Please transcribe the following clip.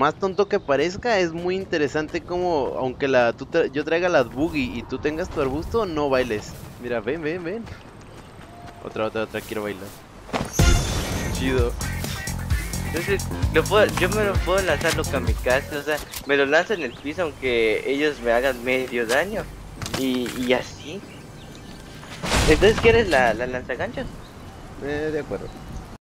más tonto que parezca, es muy interesante como, aunque la, tú tra- yo traiga las boogie y tú tengas tu arbusto, no bailes. Mira, ven, ven, ven. Otra, otra, otra, quiero bailar. Chido. Entonces, lo puedo, yo me lo puedo lanzar los kamikaze, o sea, me lo lanzo en el piso aunque ellos me hagan medio daño. Y, y así. Entonces, ¿quieres la, la lanzaganchos? Eh, de acuerdo.